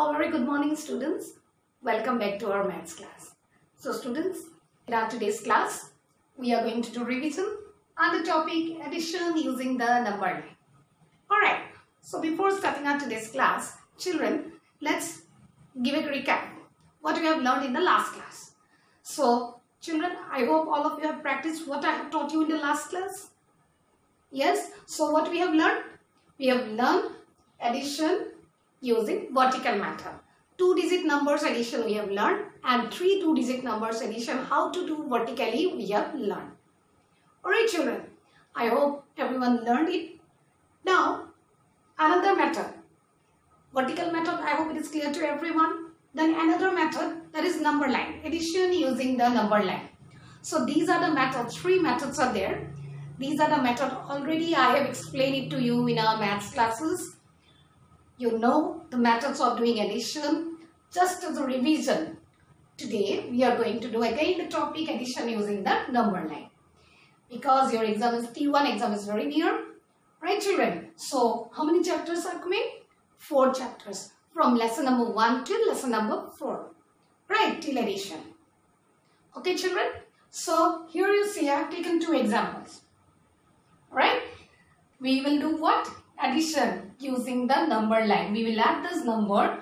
A very good morning students. Welcome back to our maths class. So students, in our today's class, we are going to do revision on the topic addition using the number line. Alright, so before starting our today's class, children, let's give a recap what we have learned in the last class. So children, I hope all of you have practiced what I have taught you in the last class. Yes, so what we have learned? We have learned addition using vertical method. Two digit numbers addition we have learned and three two digit numbers addition how to do vertically we have learned. Alright children, I hope everyone learned it. Now another method. Vertical method I hope it is clear to everyone. Then another method that is number line. Addition using the number line. So these are the methods. Three methods are there. These are the method already I have explained it to you in our maths classes you know the methods of doing addition just as a revision. Today we are going to do again the topic addition using the number line. Because your exam is T1 exam is very near. Right children? So how many chapters are coming? Four chapters. From lesson number 1 to lesson number 4. Right? Till addition. Okay children? So here you see I have taken two examples. Right? We will do what? Addition using the number line. We will add this number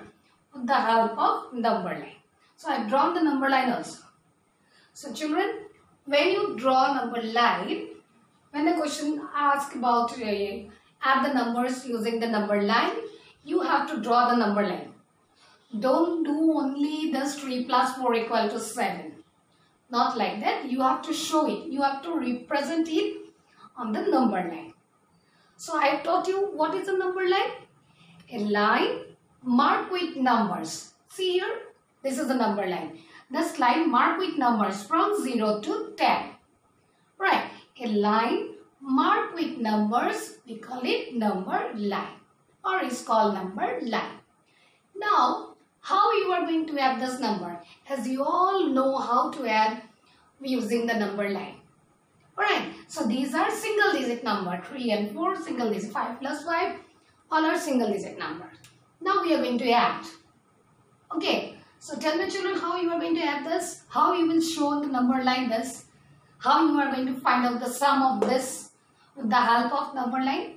with the help of number line. So I have drawn the number line also. So children, when you draw number line, when the question asks about uh, add the numbers using the number line, you have to draw the number line. Don't do only this 3 plus 4 equal to 7. Not like that. You have to show it. You have to represent it on the number line. So I have taught you what is a number line? A line marked with numbers. See here, this is the number line. This line marked with numbers from 0 to 10. Right, a line marked with numbers, we call it number line or is called number line. Now, how you are going to add this number? As you all know how to add using the number line. Alright, so these are single digit number 3 and 4 single digit 5 plus 5 all are single digit numbers. Now we are going to add. Okay, so tell me children how you are going to add this, how you will show the number line this, how you are going to find out the sum of this with the help of number line.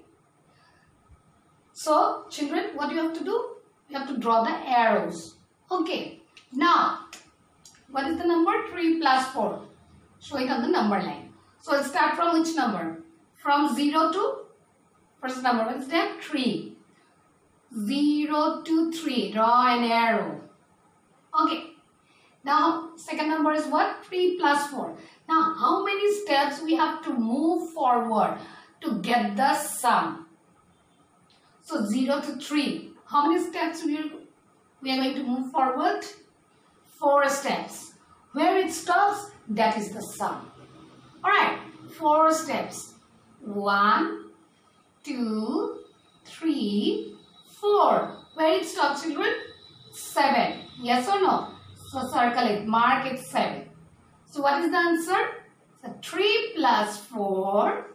So children what you have to do? You have to draw the arrows. Okay, now what is the number 3 plus 4? Show it on the number line. So let's start from which number? From 0 to first number. What is that? 3. 0 to 3. Draw an arrow. Okay. Now second number is what? 3 plus 4. Now how many steps we have to move forward to get the sum? So 0 to 3. How many steps we are, we are going to move forward? 4 steps. Where it stops, that is the sum. Alright, four steps. One, two, three, four. Where it stops children? Seven. Yes or no? So circle it. Mark it seven. So what is the answer? So 3 plus 4.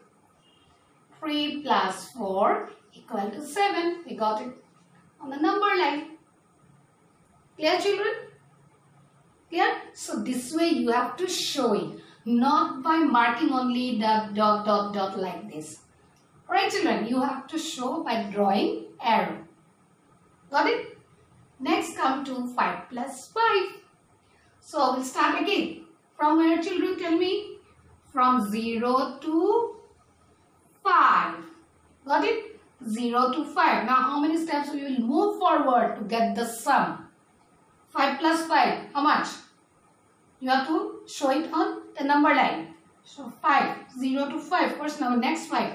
3 plus 4 equal to 7. We got it on the number line. Clear children? Clear? So this way you have to show it not by marking only the dot dot dot like this. Alright children, you have to show by drawing arrow. Got it? Next come to 5 plus 5. So we'll start again. From where children tell me? From 0 to 5. Got it? 0 to 5. Now how many steps we will move forward to get the sum? 5 plus 5. How much? You have to show it on the number line. So 5, 0 to 5, first number, next 5.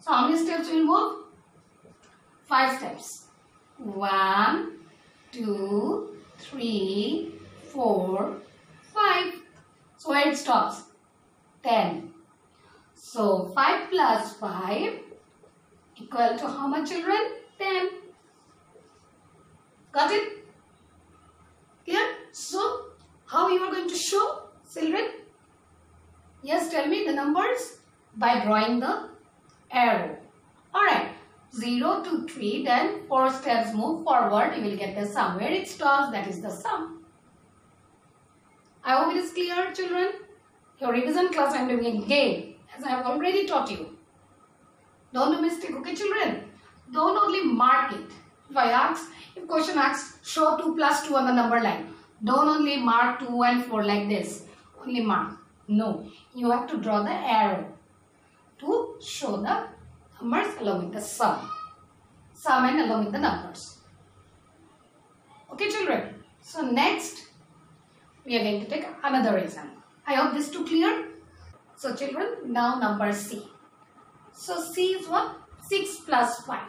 So how many steps will move? 5 steps. 1, 2, 3, 4, 5. So where it stops? 10. So 5 plus 5 equal to how much children? 10. Got it? Clear? So how you are going to show children? Yes, tell me the numbers by drawing the arrow. Alright. 0 to 3 then 4 steps move forward you will get the sum. Where it stops that is the sum. I hope it is clear children. Your revision class I am doing again as I have already taught you. Don't do mistake okay children. Don't only mark it. If I ask, if question asks show 2 plus 2 on the number line. Don't only mark 2 and 4 like this. Only mark. No. You have to draw the arrow to show the numbers along with the sum. Sum and along with the numbers. Okay children. So next we are going to take another example. I hope this too clear. So children now number C. So C is what? 6 plus 5.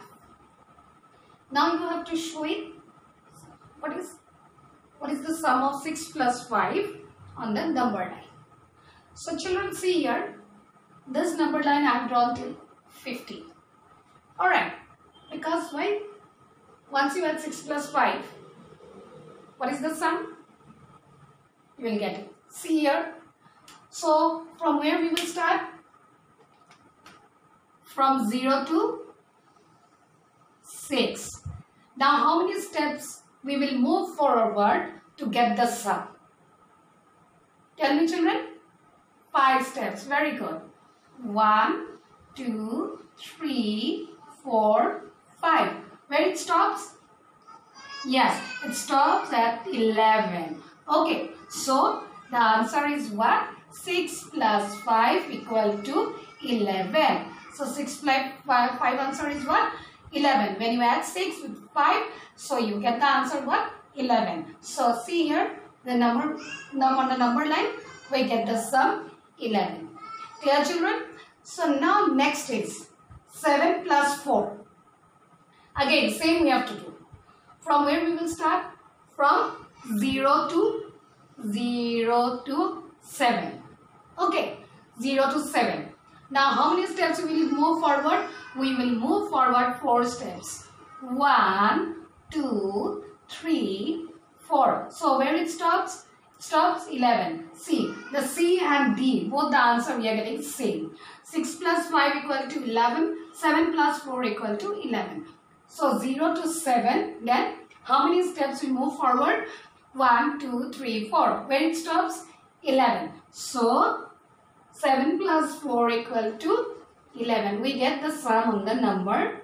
Now you have to show it. What is what is the sum of 6 plus 5 on the number line. So children see here. This number line I have drawn till 50. Alright. Because why? Once you add 6 plus 5, what is the sum? You will get it. See here. So from where we will start? From 0 to 6. Now how many steps we will move forward to get the sum? Tell me children. 5 steps. Very good. One, two, three, four, five. Where it stops? Yes, it stops at 11. Okay, so the answer is what? 6 plus 5 equal to 11. So 6 plus 5, 5 answer is what? 11. When you add 6 with 5, so you get the answer what? 11. So see here, the number, number on the number line, we get the sum 11. Clear children? So now next is 7 plus 4. Again, same we have to do. From where we will start? From 0 to 0 to 7. Okay, 0 to 7. Now how many steps we will move forward? We will move forward 4 steps. 1, 2, 3, 4. So where it stops? Stops 11. C. The C and D, both the answer we are getting same. 6 plus 5 equal to 11. 7 plus 4 equal to 11. So 0 to 7. Then how many steps we move forward? 1, 2, 3, 4. Where it stops? 11. So 7 plus 4 equal to 11. We get the sum on the number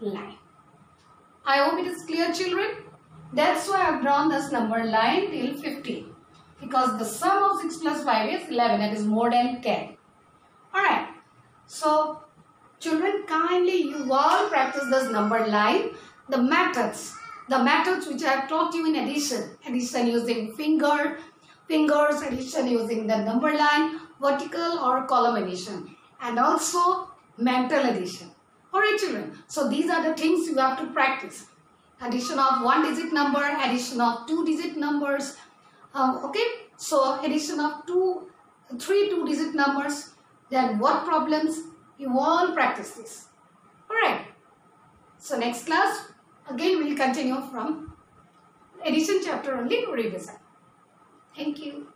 line. I hope it is clear children. That's why I have drawn this number line till 50 because the sum of 6 plus 5 is 11 that is more than 10 alright. So children kindly you all practice this number line. The methods. The methods which I have taught you in addition. Addition using finger fingers addition using the number line vertical or column addition and also mental addition alright children so these are the things you have to practice addition of one digit number addition of two digit numbers um, okay, so addition of two, three two-digit numbers. Then what problems? You all practice this. Alright. So next class, again we will continue from addition chapter only revision. Thank you.